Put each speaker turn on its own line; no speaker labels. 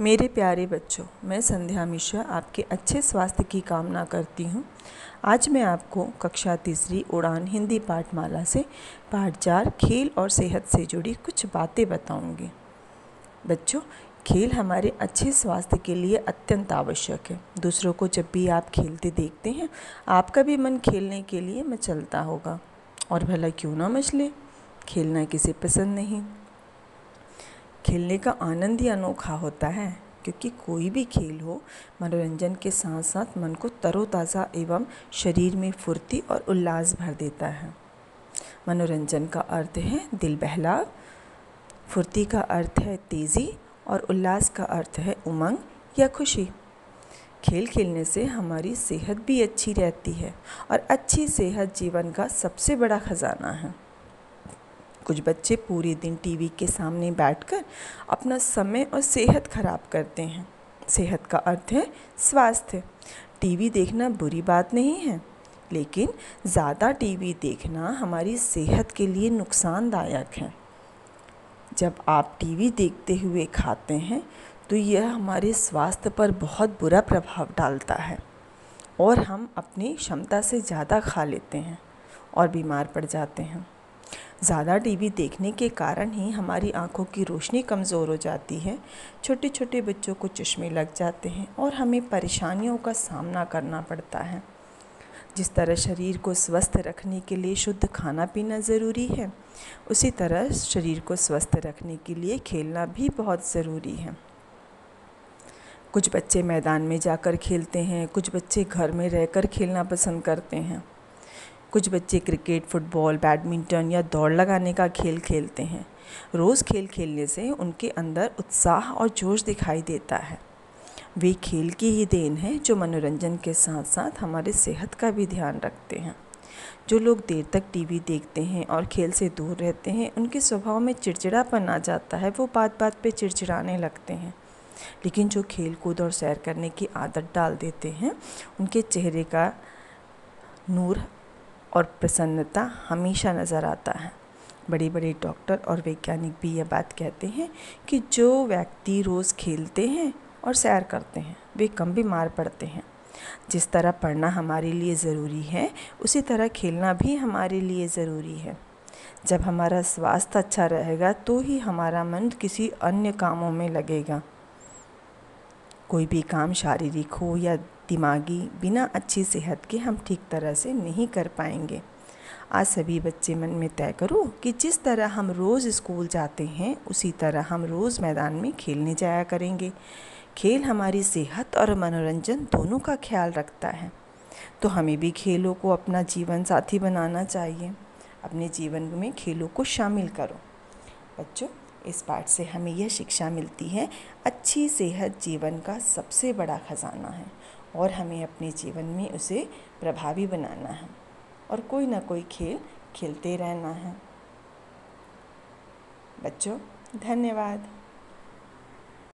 मेरे प्यारे बच्चों, मैं संध्या मिश्रा आपके अच्छे स्वास्थ्य की कामना करती हूँ। आज मैं आपको कक्षा तीसरी उड़ान हिंदी पाठमाला से पाठ चार खेल और सेहत से जुड़ी कुछ बातें बताऊँगी। बच्चों, खेल हमारे अच्छे स्वास्थ्य के लिए अत्यंत आवश्यक है। दूसरों को जब भी आप खेलते देखते हैं, आपका भी मन खेलने के लिए मचलता होगा। और भला क्यों ना मचले? खेलना किसे पसंद नहीं? खेलने का आनंद ही अनोखा होता है, क्योंकि कोई भी खेल हो, मनोरंजन के साथ साथ मन को तरोताज़ा एवं शरीर में फुर्ती और उल्लास भर देता है। मनोरंजन का अर्थ है दिल बहलाव, फुर्ती का अर्थ है तेज़ी और उल्लास का अर्थ है उमंग या खुशी। खेल खेलने से हमारी सेहत भी अच्छी रहती है और अच्छी सेहत जीवन का सबसे बड़ा ख़जाना है। कुछ बच्चे पूरे दिन टीवी के सामने बैठकर अपना समय और सेहत खराब करते हैं। सेहत का अर्थ है स्वास्थ्य। टीवी देखना बुरी बात नहीं है, लेकिन ज़्यादा टीवी देखना हमारी सेहत के लिए नुकसानदायक है। जब आप टीवी देखते हुए खाते हैं तो यह हमारे स्वास्थ्य पर बहुत बुरा प्रभाव डालता है और हम अपनी क्षमता से ज़्यादा खा लेते हैं और बीमार पड़ जाते हैं। ज़्यादा टीवी देखने के कारण ही हमारी आँखों की रोशनी कमज़ोर हो जाती है। छोटे छोटे बच्चों को चश्मे लग जाते हैं और हमें परेशानियों का सामना करना पड़ता है। जिस तरह शरीर को स्वस्थ रखने के लिए शुद्ध खाना पीना ज़रूरी है, उसी तरह शरीर को स्वस्थ रखने के लिए खेलना भी बहुत ज़रूरी है। कुछ बच्चे मैदान में जाकर खेलते हैं, कुछ बच्चे घर में रहकर खेलना पसंद करते हैं। कुछ बच्चे क्रिकेट, फुटबॉल, बैडमिंटन या दौड़ लगाने का खेल खेलते हैं। रोज़ खेल खेलने से उनके अंदर उत्साह और जोश दिखाई देता है। वे खेल की ही देन है जो मनोरंजन के साथ साथ हमारे सेहत का भी ध्यान रखते हैं। जो लोग देर तक टीवी देखते हैं और खेल से दूर रहते हैं, उनके स्वभाव में चिड़चिड़ापन आ जाता है, वो बात बात पे चिड़चिड़ाने लगते हैं। लेकिन जो खेल कूद और सैर करने की आदत डाल देते हैं, उनके चेहरे का नूर और प्रसन्नता हमेशा नज़र आता है। बड़े बड़े डॉक्टर और वैज्ञानिक भी यह बात कहते हैं कि जो व्यक्ति रोज़ खेलते हैं और सैर करते हैं, वे कम बीमार पड़ते हैं। जिस तरह पढ़ना हमारे लिए ज़रूरी है, उसी तरह खेलना भी हमारे लिए ज़रूरी है। जब हमारा स्वास्थ्य अच्छा रहेगा तो ही हमारा मन किसी अन्य कामों में लगेगा। कोई भी काम शारीरिक हो या दिमागी बिना अच्छी सेहत के हम ठीक तरह से नहीं कर पाएँगे। आज सभी बच्चे मन में तय करो कि जिस तरह हम रोज़ स्कूल जाते हैं, उसी तरह हम रोज़ मैदान में खेलने जाया करेंगे। खेल हमारी सेहत और मनोरंजन दोनों का ख्याल रखता है। तो हमें भी खेलों को अपना जीवन साथी बनाना चाहिए। अपने जीवन में खेलों को शामिल करो। बच्चों, इस पाठ से हमें यह शिक्षा मिलती है, अच्छी सेहत जीवन का सबसे बड़ा ख़जाना है। और हमें अपने जीवन में उसे प्रभावी बनाना है और कोई ना कोई खेल खेलते रहना है। बच्चों, धन्यवाद।